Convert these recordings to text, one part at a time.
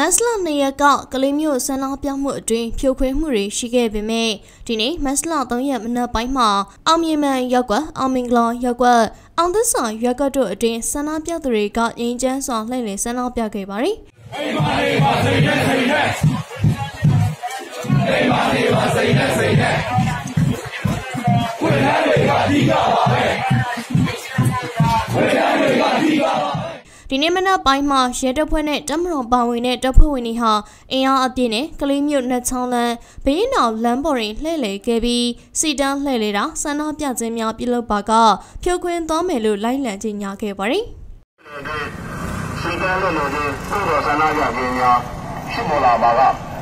မတ်လ2ရက်ကကလေးမျိုးဆန္ဒပြမှုအတွင်းဖြိုခွင်းမှုတွေရှိခဲ့ပေမဲ့ဒီနေ့မတ်လ3ရက်မနက်ပိုင်းမှာအောင်မြင်မှန်ရက်ကွက်အောင်မင်္ဂလာရက်ကွက်အောင်သစ္စာရက်ကွက်တို့အတွင်းဆန္ဒပြသူတွေကငြိမ်းချမ်းစွာလှည့်လည်ဆန္ဒပြခဲ့ပါတယ်။အိမ်ပါအိမ်ပါစိတ်နဲ့စိတ်နဲ့အိမ်ပါအိမ်ပါစိတ်နဲ့စိတ်နဲ့ခွေးတွေကအဓိကပါ ဒီနေ့မနက်ပိုင်းမှာရဲတပ်ဖွဲ့နဲ့တပ်မတော်ပါဝင်တဲ့တပ်ဖွဲ့ဝင်တွေဟာအင်အားအပြည့်နဲ့ကလေးမျိုးနှစ်ချောင်းလန်းဘေးနောက်လမ်းပေါ်တွင်လှည့်လည်ခဲ့ပြီးစီတန်းလှည့်လေတာဆန္ဒပြခြင်းများပြုလုပ်ပါကဖြိုခွင်းသွားမယ်လို့လိုက်လံကြေညာခဲ့ပါတယ်။စီတန်းလှည့်လို့ဒီကိုယ်တော်ဆန္ဒပြခြင်းများဖြစ်ပေါ်လာပါက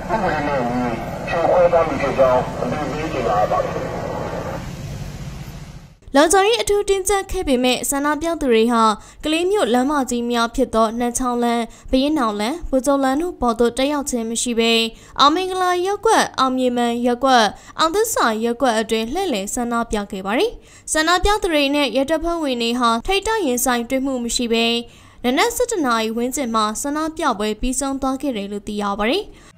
ဘုရားနဲ့ဖြိုခွဲသွားပြီဖြစ်ကြောင်းအတူပြီးကြေညာပါတယ်။ လုံခြုံရေးအထူးတင်းကျပ်ခဲ့ပေမဲ့ဆန္ဒပြသူတွေဟာကလေးမျိုးလမ်းမကြီးများဖြစ်သောနှချောင်းလန်းဘရင်နောင်လန်းဘူကျုံလန်းတို့ပေါ်သို့တက်ရောက်ခြင်းမရှိဘဲအောင်မင်္ဂလာရက်ကွက်အောင်မြေမန်ရက်ကွက်အောင်သစ္စာရက်ကွက်အတွင်းလှည့်လည်ဆန္ဒပြခဲ့ပါတယ်။ဆန္ဒပြသူတွေနဲ့ရတဖက်ဝင်တွေဟာထိတ်တရင်ဆိုင်တွေ့မှုမရှိဘဲနနက်7:00နာရီဝန်းကျင်မှာဆန္ဒပြပွဲပြီးဆုံးသွားခဲ့တယ်လို့သိရပါတယ်။